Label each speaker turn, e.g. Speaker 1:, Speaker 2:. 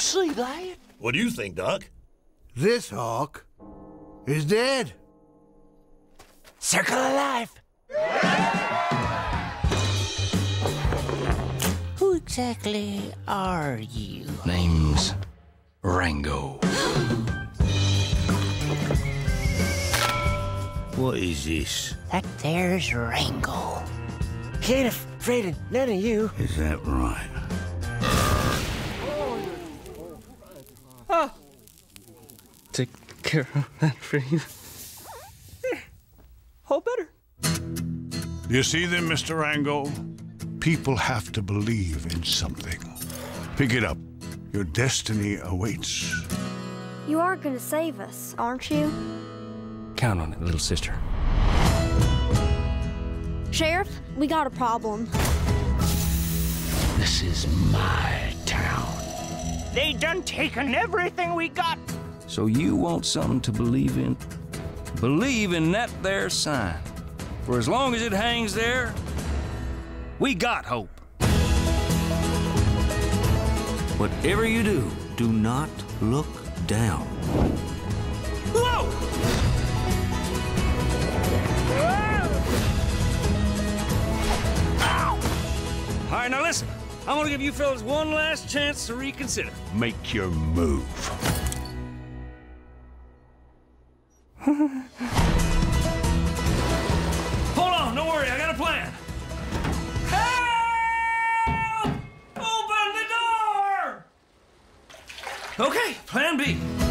Speaker 1: see that?
Speaker 2: What do you think, Doc?
Speaker 3: This hawk is dead.
Speaker 1: Circle of life. Who exactly are you?
Speaker 4: Name's Rango.
Speaker 2: What is this?
Speaker 1: That there's Rango. He ain't afraid of none of you.
Speaker 2: Is that right?
Speaker 4: Take care of that for you.
Speaker 1: All better.
Speaker 5: You see them, Mr. Rango? People have to believe in something. Pick it up. Your destiny awaits.
Speaker 6: You are gonna save us, aren't you?
Speaker 4: Count on it, little sister.
Speaker 6: Sheriff, we got a problem.
Speaker 1: This is my town.
Speaker 7: They done taken everything we got.
Speaker 4: So you want something to believe in? Believe in that there sign. For as long as it hangs there, we got hope.
Speaker 8: Whatever you do, do not look down.
Speaker 4: Whoa! All right, now listen. I'm gonna give you fellas one last chance to reconsider.
Speaker 5: Make your move.
Speaker 4: Hold on, don't worry, I got a plan. Help! Open the door! Okay, plan B.